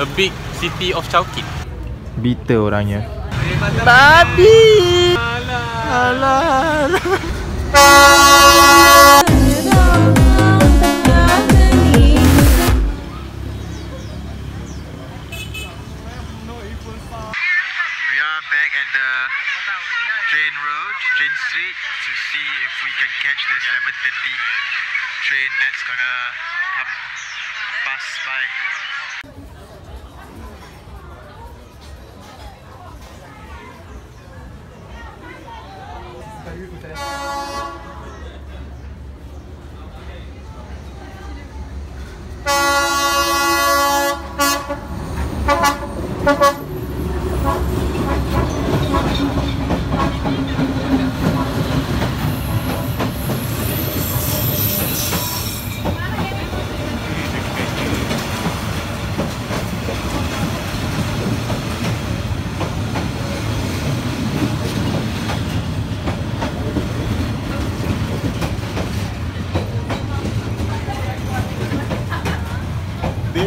a big city of Chowking. Bitter orangnya. Babi. Alah. We are back at the train road, train street to see if we can catch the 7.30 train that's gonna come pass by.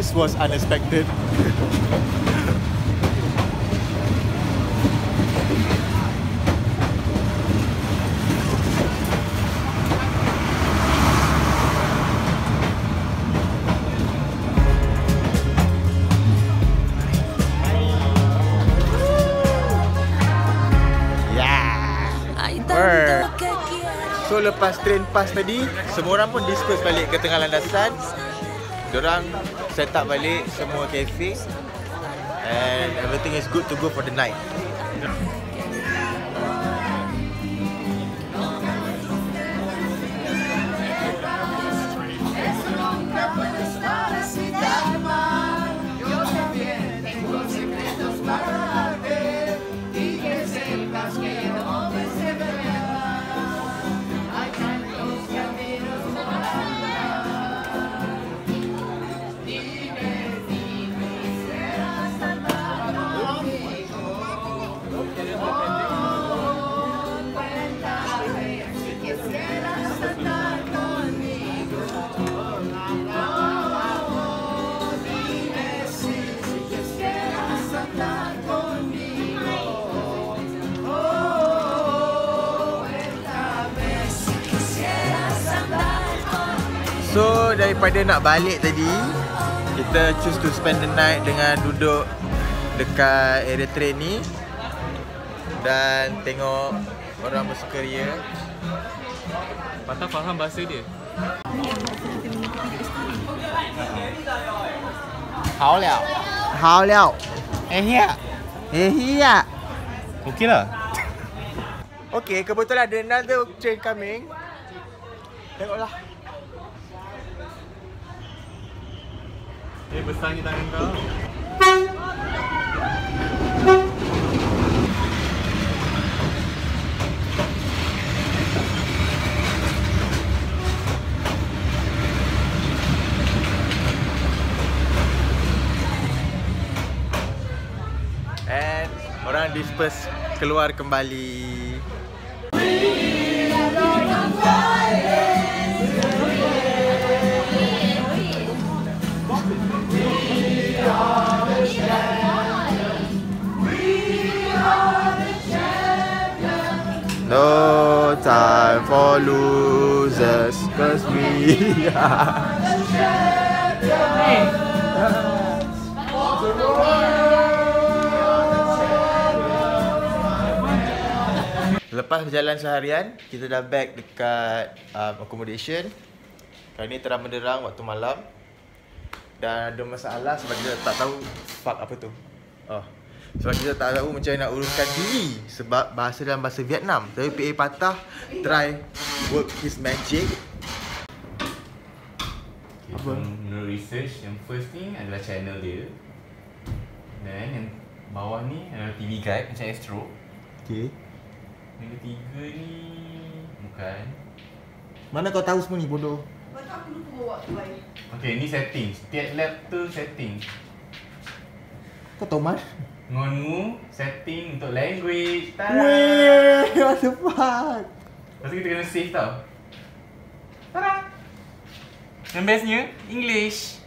This was unexpected. So lepas train pass tadi, semua orang pun disperse balik ke tengah landasan. Diorang set up balik semua cafe and everything is good to go for the night. So daripada nak balik tadi Kita choose to spend the night dengan duduk dekat area train ni Dan tengok orang bersukaria Patah faham bahasa dia. Hao liao. Hao liao. Eh hiya. Eh hiya. Okey lah. Okay, kebetulan ada another train coming. Tengoklah Eh besarnya tangan kau. And orang disperse keluar kembali No time for losers Cause we are Lepas berjalan seharian, kita dah back dekat um, accommodation. Kali ni terang menderang waktu malam. Dan ada masalah sebab kita tak tahu fuck apa tu. Oh. Sebab kita tak tahu macam mana nak uruskan diri sebab bahasa dalam bahasa Vietnam. Tapi PA patah try work his magic. Okay, so menurut research, yang first ni adalah channel dia. Dan yang bawah ni adalah TV guide macam Astro. Okay. Yang ketiga ni bukan. Mana kau tahu semua ni bodoh? Okay, ni setting. Setiap lap tu setting. Kau tahu mas? Ngonmu setting untuk language. Tada! Weh, what the fuck? Lepas tu kita kena save tau. Tada! Yang bestnya, English.